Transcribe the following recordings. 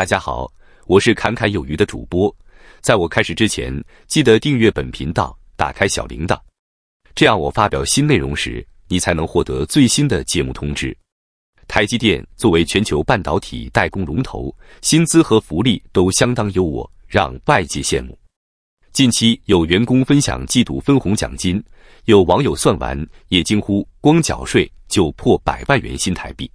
大家好，我是侃侃有余的主播。在我开始之前，记得订阅本频道，打开小铃铛，这样我发表新内容时，你才能获得最新的节目通知。台积电作为全球半导体代工龙头，薪资和福利都相当优渥，让外界羡慕。近期有员工分享季度分红奖金，有网友算完也惊呼：光缴税就破百万元新台币。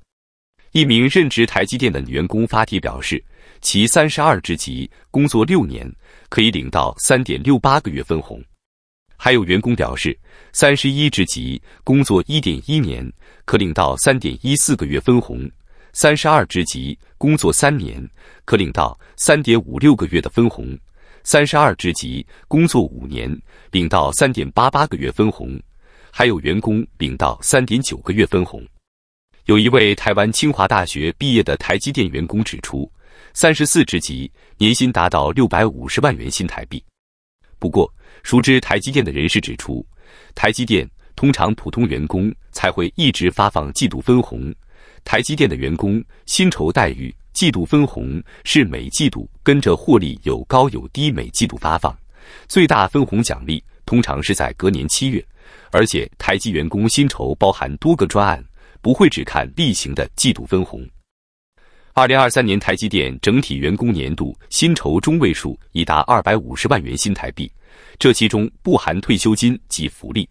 一名任职台积电的女员工发帖表示，其三十二职级工作六年可以领到三点六八个月分红。还有员工表示，三十一职级工作一点一年可领到三点一四个月分红，三十二职级工作三年可领到三点五六个月的分红，三十二职级工作五年领到三点八八个月分红，还有员工领到三点九个月分红。有一位台湾清华大学毕业的台积电员工指出，三十四职级年薪达到六百五十万元新台币。不过，熟知台积电的人士指出，台积电通常普通员工才会一直发放季度分红，台积电的员工薪酬待遇、季度分红是每季度跟着获利有高有低，每季度发放，最大分红奖励通常是在隔年七月，而且台积员工薪酬包含多个专案。不会只看例行的季度分红。二零二三年台积电整体员工年度薪酬中位数已达二百五十万元新台币，这其中不含退休金及福利。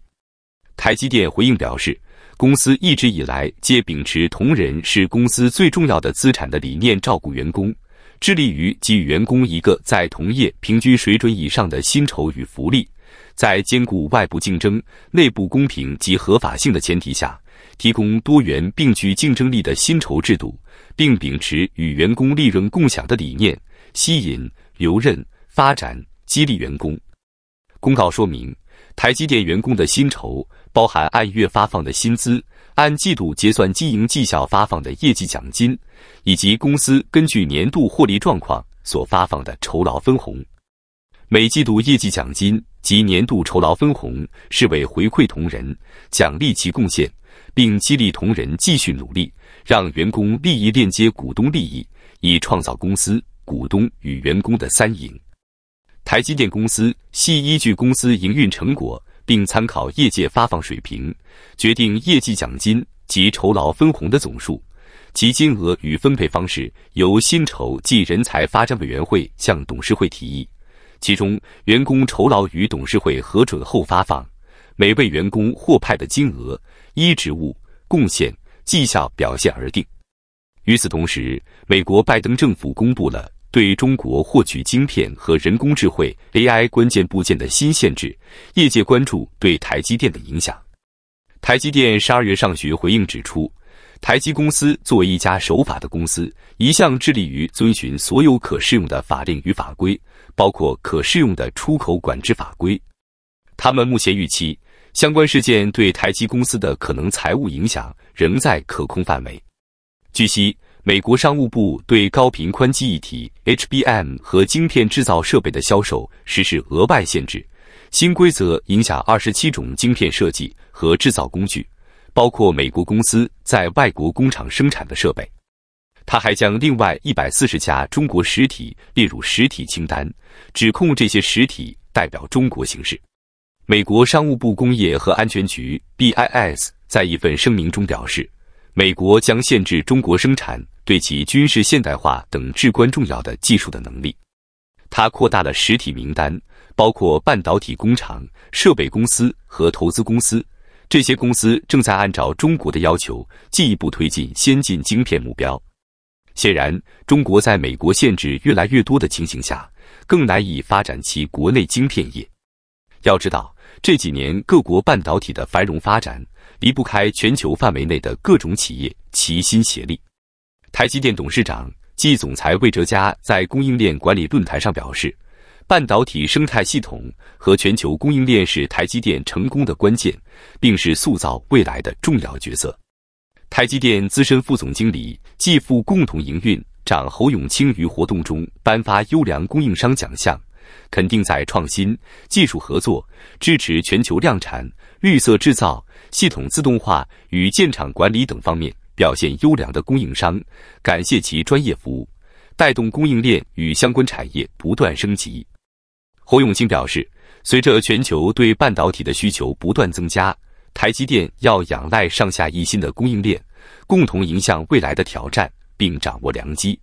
台积电回应表示，公司一直以来皆秉持同仁是公司最重要的资产的理念，照顾员工，致力于给予员工一个在同业平均水准以上的薪酬与福利，在兼顾外部竞争、内部公平及合法性的前提下。提供多元并具竞争力的薪酬制度，并秉持与员工利润共享的理念，吸引、留任、发展、激励员工。公告说明，台积电员工的薪酬包含按月发放的薪资、按季度结算经营绩效发放的业绩奖金，以及公司根据年度获利状况所发放的酬劳分红。每季度业绩奖金及年度酬劳分红是为回馈同仁，奖励其贡献。并激励同仁继续努力，让员工利益链接股东利益，以创造公司、股东与员工的三赢。台积电公司系依据公司营运成果，并参考业界发放水平，决定业绩奖金及酬劳分红的总数，其金额与分配方式由薪酬及人才发展委员会向董事会提议。其中，员工酬劳与董事会核准后发放。每位员工获派的金额依职务、贡献、绩效表现而定。与此同时，美国拜登政府公布了对中国获取晶片和人工智慧 AI 关键部件的新限制，业界关注对台积电的影响。台积电十二月上旬回应指出，台积公司作为一家守法的公司，一向致力于遵循所有可适用的法令与法规，包括可适用的出口管制法规。他们目前预期。相关事件对台积公司的可能财务影响仍在可控范围。据悉，美国商务部对高频宽基一体 （HBM） 和晶片制造设备的销售实施额外限制。新规则影响二十七种晶片设计和制造工具，包括美国公司在外国工厂生产的设备。他还将另外一百四十家中国实体列入实体清单，指控这些实体代表中国行事。美国商务部工业和安全局 （BIS） 在一份声明中表示，美国将限制中国生产对其军事现代化等至关重要的技术的能力。它扩大了实体名单，包括半导体工厂、设备公司和投资公司。这些公司正在按照中国的要求进一步推进先进晶片目标。显然，中国在美国限制越来越多的情形下，更难以发展其国内晶片业。要知道。这几年，各国半导体的繁荣发展离不开全球范围内的各种企业齐心协力。台积电董事长暨总裁魏哲嘉在供应链管理论坛上表示：“半导体生态系统和全球供应链是台积电成功的关键，并是塑造未来的重要角色。”台积电资深副总经理暨副共同营运长侯永清于活动中颁发优良供应商奖项。肯定在创新、技术合作、支持全球量产、绿色制造、系统自动化与建厂管理等方面表现优良的供应商，感谢其专业服务。带动供应链与相关产业不断升级。侯永清表示，随着全球对半导体的需求不断增加，台积电要仰赖上下一心的供应链，共同迎向未来的挑战，并掌握良机。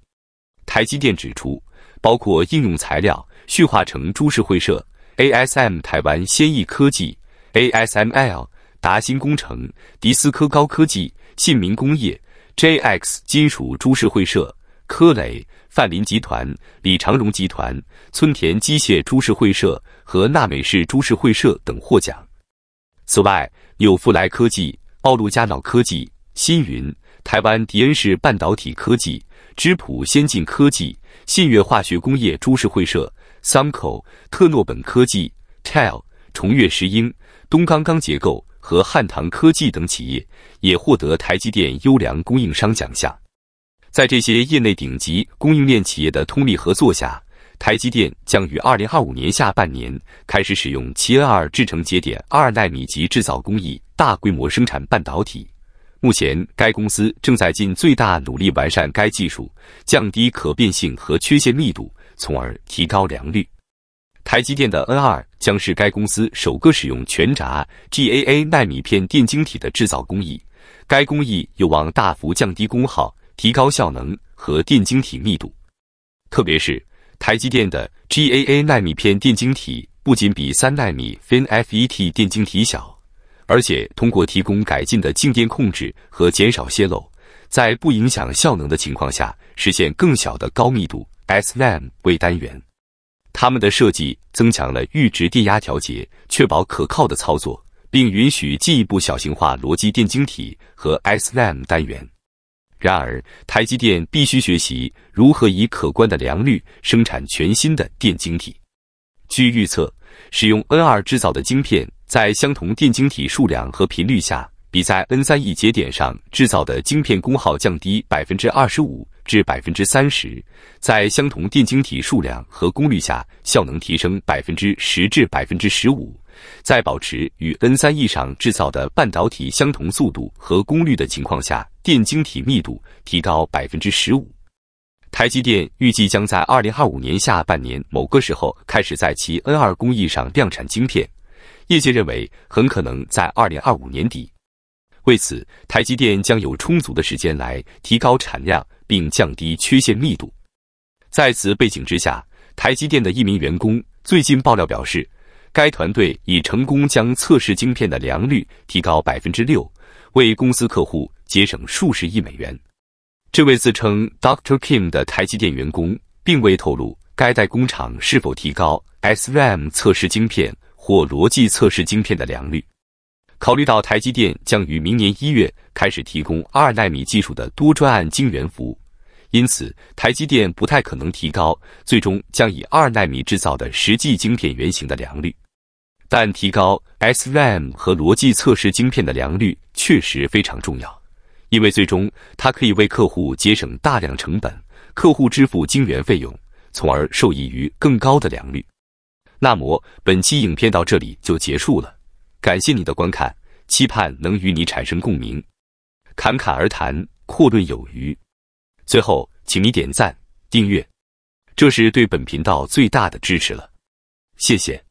台积电指出，包括应用材料、旭化成株式会社、ASM 台湾先益科技、ASML 达新工程、迪斯科高科技、信明工业、JX 金属株式会社、科磊、范林集团、李长荣集团、村田机械株式会社和纳美士株式会社等获奖。此外，纽富来科技、奥路加脑科技、新云、台湾迪恩式半导体科技。芝普先进科技、信越化学工业株式会社、Samco、特诺本科技、TEL、重越石英、东钢钢结构和汉唐科技等企业也获得台积电优良供应商奖项。在这些业内顶级供应链企业的通力合作下，台积电将于二零二五年下半年开始使用其 N 二制程节点二纳米级制造工艺，大规模生产半导体。目前，该公司正在尽最大努力完善该技术，降低可变性和缺陷密度，从而提高良率。台积电的 N 二将是该公司首个使用全闸 GAA 纳米片电晶体的制造工艺，该工艺有望大幅降低功耗、提高效能和电晶体密度。特别是台积电的 GAA 纳米片电晶体，不仅比三纳米 FinFET 电晶体小。而且通过提供改进的静电控制和减少泄漏，在不影响效能的情况下，实现更小的高密度 SRAM 为单元。它们的设计增强了阈值电压调节，确保可靠的操作，并允许进一步小型化逻辑电晶体和 SRAM 单元。然而，台积电必须学习如何以可观的良率生产全新的电晶体。据预测，使用 N2 制造的晶片。在相同电晶体数量和频率下，比在 N 三 E 节点上制造的晶片功耗降低百分之二十五至百分之三十；在相同电晶体数量和功率下，效能提升百分之十至百分之十五；在保持与 N 三 E 上制造的半导体相同速度和功率的情况下，电晶体密度提高百分之十五。台积电预计将在二零二五年下半年某个时候开始在其 N 二工艺上量产晶片。业界认为，很可能在二零二五年底。为此，台积电将有充足的时间来提高产量并降低缺陷密度。在此背景之下，台积电的一名员工最近爆料表示，该团队已成功将测试晶片的良率提高百分之六，为公司客户节省数十亿美元。这位自称 Dr. Kim 的台积电员工并未透露该代工厂是否提高 SRAM 测试晶片。或逻辑测试晶片的良率。考虑到台积电将于明年一月开始提供二纳米技术的多专案晶圆服务，因此台积电不太可能提高最终将以二纳米制造的实际晶片原型的良率。但提高 SRAM 和逻辑测试晶片的良率确实非常重要，因为最终它可以为客户节省大量成本，客户支付晶圆费用，从而受益于更高的良率。那么，本期影片到这里就结束了，感谢你的观看，期盼能与你产生共鸣。侃侃而谈，阔论有余。最后，请你点赞、订阅，这是对本频道最大的支持了，谢谢。